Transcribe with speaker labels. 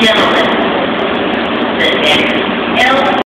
Speaker 1: gentlemen, the next